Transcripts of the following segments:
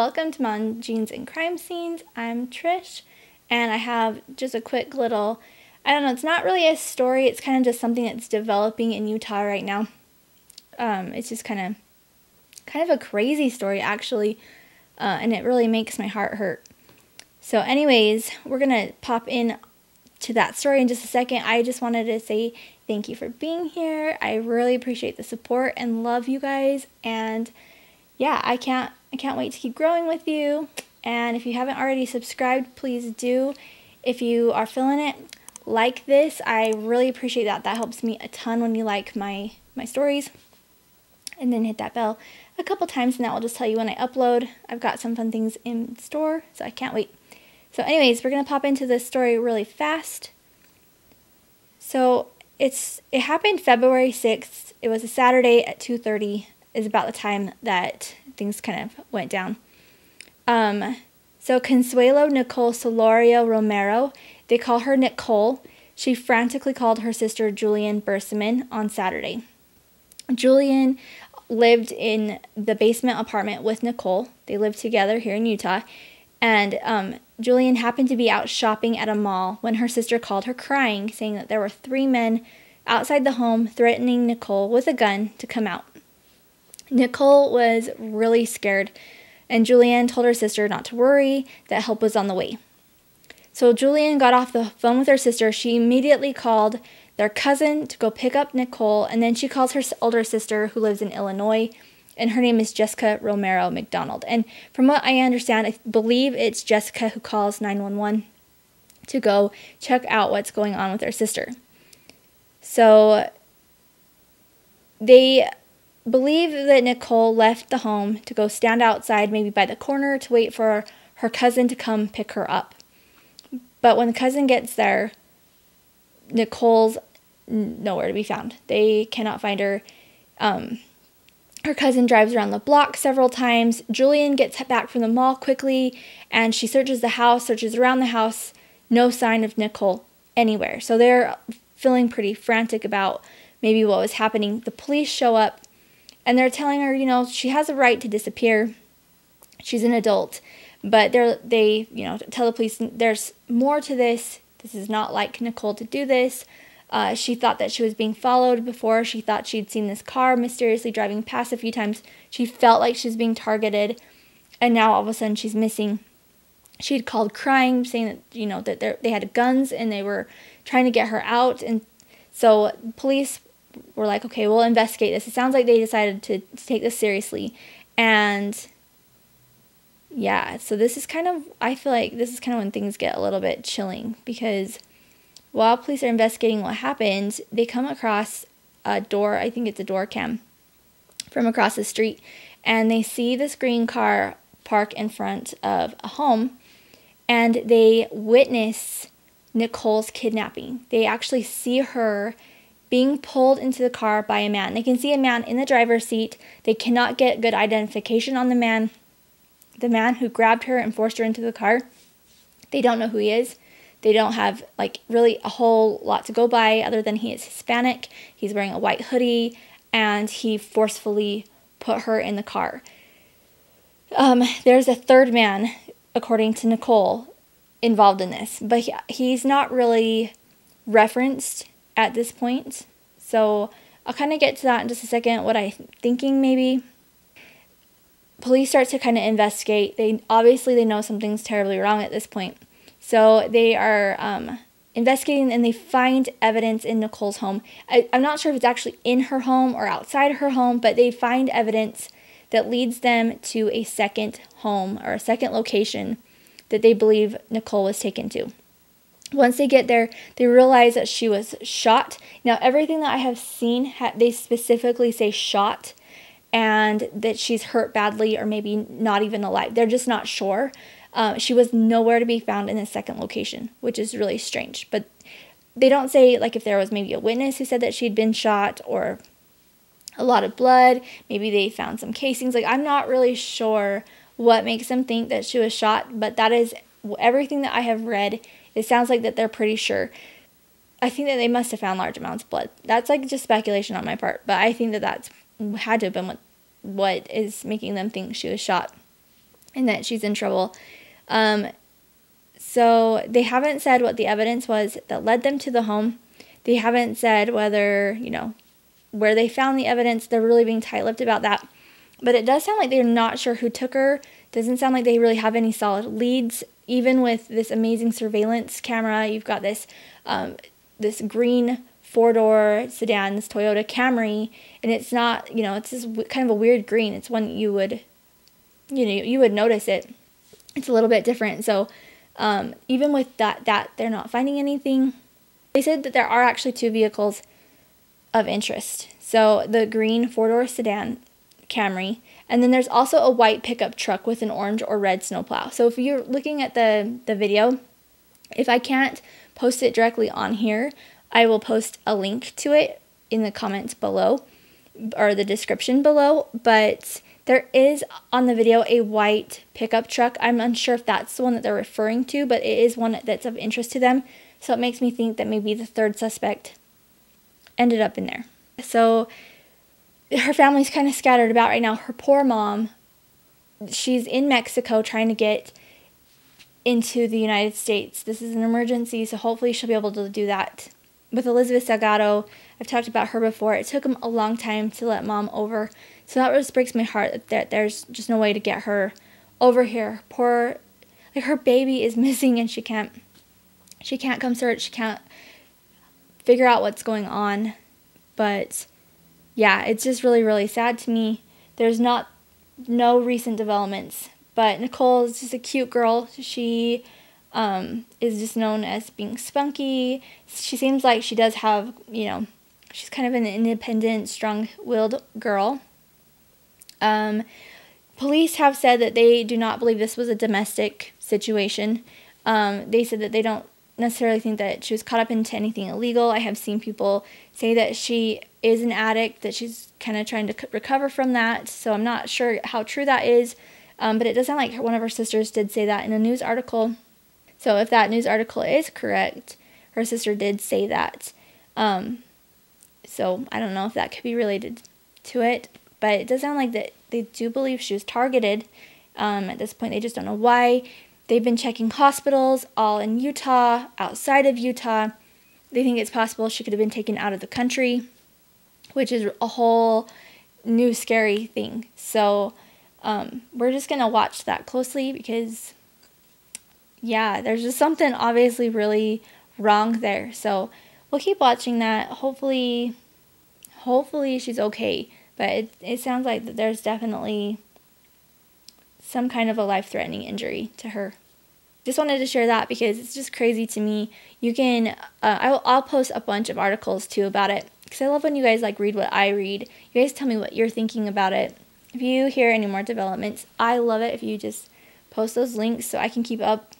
Welcome to Mom Jeans and Crime Scenes. I'm Trish, and I have just a quick little, I don't know, it's not really a story, it's kind of just something that's developing in Utah right now. Um, it's just kind of, kind of a crazy story actually, uh, and it really makes my heart hurt. So anyways, we're going to pop in to that story in just a second. I just wanted to say thank you for being here. I really appreciate the support and love you guys and yeah, I can't I can't wait to keep growing with you. And if you haven't already subscribed, please do. If you are feeling it, like this. I really appreciate that. That helps me a ton when you like my my stories. And then hit that bell a couple times and that will just tell you when I upload. I've got some fun things in store, so I can't wait. So anyways, we're going to pop into this story really fast. So it's it happened February 6th. It was a Saturday at 2:30 is about the time that things kind of went down. Um, so Consuelo Nicole Solorio Romero, they call her Nicole. She frantically called her sister Julian Berseman on Saturday. Julian lived in the basement apartment with Nicole. They lived together here in Utah. And um, Julian happened to be out shopping at a mall when her sister called her crying, saying that there were three men outside the home threatening Nicole with a gun to come out. Nicole was really scared, and Julianne told her sister not to worry, that help was on the way. So Julianne got off the phone with her sister. She immediately called their cousin to go pick up Nicole, and then she calls her older sister who lives in Illinois, and her name is Jessica Romero McDonald. And from what I understand, I believe it's Jessica who calls 911 to go check out what's going on with her sister. So they believe that Nicole left the home to go stand outside, maybe by the corner, to wait for her cousin to come pick her up. But when the cousin gets there, Nicole's nowhere to be found. They cannot find her. Um, her cousin drives around the block several times. Julian gets back from the mall quickly and she searches the house, searches around the house. No sign of Nicole anywhere. So they're feeling pretty frantic about maybe what was happening. The police show up and they're telling her, you know, she has a right to disappear. She's an adult, but they're they, you know, tell the police there's more to this. This is not like Nicole to do this. Uh, she thought that she was being followed before. She thought she'd seen this car mysteriously driving past a few times. She felt like she was being targeted, and now all of a sudden she's missing. She had called crying, saying that you know that they had guns and they were trying to get her out. And so police were like, okay, we'll investigate this. It sounds like they decided to, to take this seriously. And yeah, so this is kind of, I feel like this is kind of when things get a little bit chilling because while police are investigating what happened, they come across a door, I think it's a door cam from across the street, and they see this green car park in front of a home and they witness Nicole's kidnapping. They actually see her being pulled into the car by a man. They can see a man in the driver's seat. They cannot get good identification on the man. The man who grabbed her and forced her into the car. They don't know who he is. They don't have like really a whole lot to go by other than he is Hispanic. He's wearing a white hoodie and he forcefully put her in the car. Um, there's a third man, according to Nicole, involved in this, but he, he's not really referenced at this point. So I'll kind of get to that in just a second, what I'm thinking maybe. Police start to kind of investigate. They obviously they know something's terribly wrong at this point. So they are um, investigating and they find evidence in Nicole's home. I, I'm not sure if it's actually in her home or outside her home, but they find evidence that leads them to a second home or a second location that they believe Nicole was taken to. Once they get there, they realize that she was shot. Now, everything that I have seen, they specifically say shot and that she's hurt badly or maybe not even alive. They're just not sure. Um, she was nowhere to be found in the second location, which is really strange. But they don't say, like, if there was maybe a witness who said that she'd been shot or a lot of blood. Maybe they found some casings. Like, I'm not really sure what makes them think that she was shot, but that is everything that I have read it sounds like that they're pretty sure. I think that they must have found large amounts of blood. That's like just speculation on my part, but I think that that's had to have been what what is making them think she was shot. and that she's in trouble. Um, so they haven't said what the evidence was that led them to the home. They haven't said whether, you know, where they found the evidence. They're really being tight lipped about that. But it does sound like they're not sure who took her. Doesn't sound like they really have any solid leads. Even with this amazing surveillance camera, you've got this um, this green four door sedan, this Toyota Camry, and it's not, you know, it's this kind of a weird green. It's one you would, you know, you would notice it. It's a little bit different. So um, even with that, that they're not finding anything. They said that there are actually two vehicles of interest. So the green four door sedan Camry, and then there's also a white pickup truck with an orange or red snowplow. So if you're looking at the the video, if I can't post it directly on here, I will post a link to it in the comments below or the description below, but there is on the video a white pickup truck. I'm unsure if that's the one that they're referring to, but it is one that's of interest to them. So it makes me think that maybe the third suspect ended up in there. So her family's kind of scattered about right now. Her poor mom, she's in Mexico trying to get into the United States. This is an emergency, so hopefully she'll be able to do that. With Elizabeth Salgado, I've talked about her before. It took him a long time to let mom over. So that just breaks my heart that there's just no way to get her over here. Poor like her baby is missing and she can't she can't come search, she can't figure out what's going on. But yeah, it's just really, really sad to me. There's not no recent developments, but Nicole is just a cute girl. She um, is just known as being spunky. She seems like she does have, you know, she's kind of an independent, strong-willed girl. Um, police have said that they do not believe this was a domestic situation. Um, they said that they don't necessarily think that she was caught up into anything illegal. I have seen people say that she is an addict, that she's kind of trying to recover from that. So I'm not sure how true that is, um, but it does sound like one of her sisters did say that in a news article. So if that news article is correct, her sister did say that. Um, so I don't know if that could be related to it, but it does sound like that they do believe she was targeted. Um, at this point, they just don't know why. They've been checking hospitals all in Utah, outside of Utah. They think it's possible she could have been taken out of the country, which is a whole new scary thing. So um, we're just going to watch that closely because, yeah, there's just something obviously really wrong there. So we'll keep watching that. Hopefully, hopefully she's okay. But it, it sounds like there's definitely some kind of a life threatening injury to her. Just wanted to share that because it's just crazy to me. You can, uh, I'll, I'll post a bunch of articles too about it because I love when you guys like read what I read. You guys tell me what you're thinking about it. If you hear any more developments, I love it if you just post those links so I can keep up.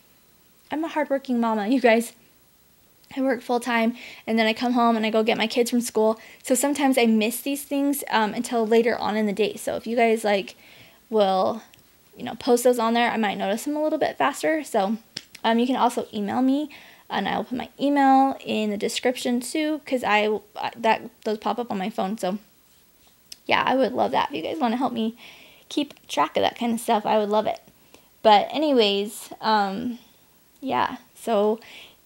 I'm a hardworking mama, you guys. I work full time and then I come home and I go get my kids from school. So sometimes I miss these things um, until later on in the day. So if you guys like will you know, post those on there, I might notice them a little bit faster. So um, you can also email me, and I will put my email in the description too, because I that those pop up on my phone. So yeah, I would love that if you guys want to help me keep track of that kind of stuff. I would love it. But anyways, um, yeah. So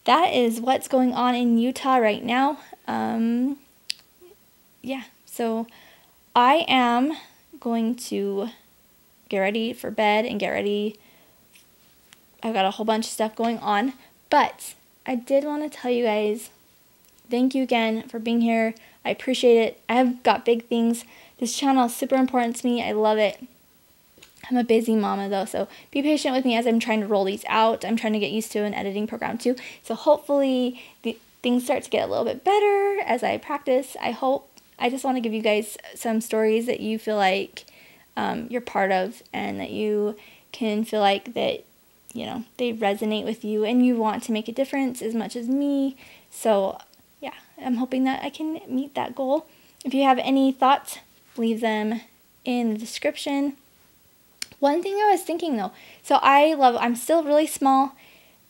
that is what's going on in Utah right now. Um, yeah. So I am going to get ready for bed and get ready. I've got a whole bunch of stuff going on, but I did want to tell you guys thank you again for being here. I appreciate it. I have got big things. This channel is super important to me. I love it. I'm a busy mama though, so be patient with me as I'm trying to roll these out. I'm trying to get used to an editing program too. So hopefully the things start to get a little bit better as I practice. I hope. I just want to give you guys some stories that you feel like um, you're part of and that you can feel like that you know they resonate with you and you want to make a difference as much as me. So yeah i'm hoping that i can meet that goal. If you have any thoughts leave them in the description. One thing i was thinking though so i love i'm still really small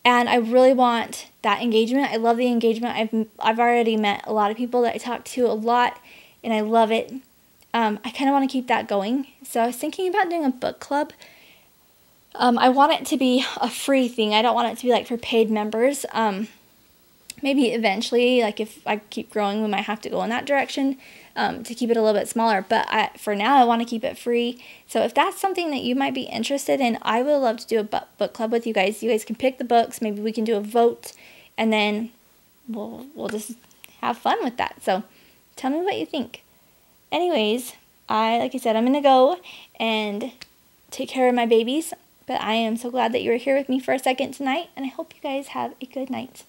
and i really want that engagement. I love the engagement. I've i've already met a lot of people that i talk to a lot and i love it um, I kind of want to keep that going. So I was thinking about doing a book club. Um, I want it to be a free thing. I don't want it to be like for paid members. Um, maybe eventually, like if I keep growing, we might have to go in that direction um, to keep it a little bit smaller. But I, for now, I want to keep it free. So if that's something that you might be interested in, I would love to do a book club with you guys. You guys can pick the books. Maybe we can do a vote, and then we'll we'll just have fun with that. So tell me what you think. Anyways, I like I said, I'm gonna go and take care of my babies. But I am so glad that you were here with me for a second tonight, and I hope you guys have a good night.